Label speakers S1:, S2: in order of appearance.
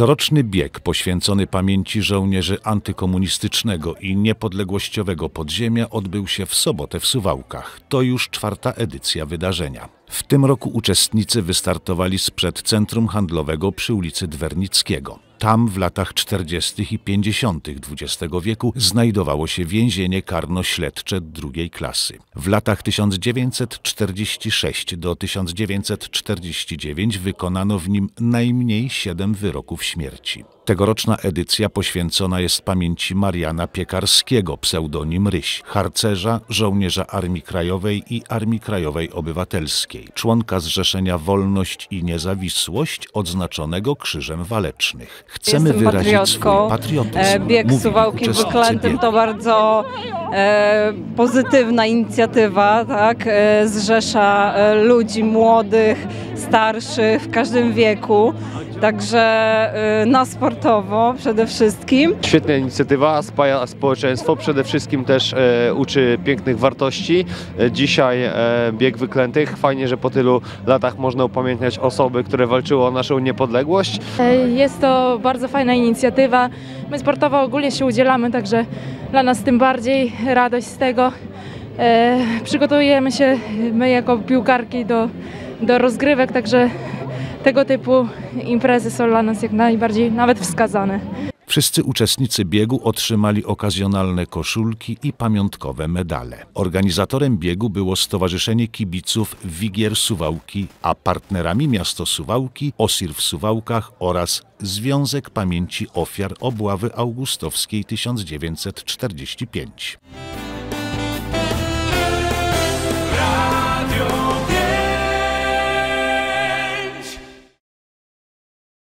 S1: Coroczny bieg poświęcony pamięci żołnierzy antykomunistycznego i niepodległościowego podziemia odbył się w sobotę w Suwałkach. To już czwarta edycja wydarzenia. W tym roku uczestnicy wystartowali sprzed centrum handlowego przy ulicy Dwernickiego. Tam w latach 40. i 50. XX wieku znajdowało się więzienie karno-śledcze drugiej klasy. W latach 1946 do 1949 wykonano w nim najmniej siedem wyroków śmierci. Tegoroczna edycja poświęcona jest pamięci Mariana Piekarskiego, pseudonim Ryś, harcerza, żołnierza Armii Krajowej i Armii Krajowej Obywatelskiej, członka Zrzeszenia Wolność i Niezawisłość odznaczonego Krzyżem Walecznych. Chcemy
S2: Jestem
S1: wyrazić swój
S2: patriotką.
S1: patriotyzm.
S2: E, Bieg Suwałki Wyklętym to bardzo e, pozytywna inicjatywa, tak? E, zrzesza e, ludzi młodych, starszych, w każdym wieku. Także e, na sportowo przede wszystkim.
S3: Świetna inicjatywa, spaja społeczeństwo, przede wszystkim też e, uczy pięknych wartości. E, dzisiaj e, bieg wyklętych. Fajnie, że po tylu latach można upamiętniać osoby, które walczyły o naszą niepodległość.
S4: Jest to bardzo fajna inicjatywa. My sportowo ogólnie się udzielamy, także dla nas tym bardziej radość z tego. E, Przygotujemy się my jako piłkarki do, do rozgrywek, także tego typu imprezy są dla nas jak najbardziej nawet wskazane.
S1: Wszyscy uczestnicy biegu otrzymali okazjonalne koszulki i pamiątkowe medale. Organizatorem biegu było Stowarzyszenie Kibiców Wigier Suwałki, a partnerami miasto Suwałki, Osir w Suwałkach oraz Związek Pamięci Ofiar Obławy Augustowskiej 1945.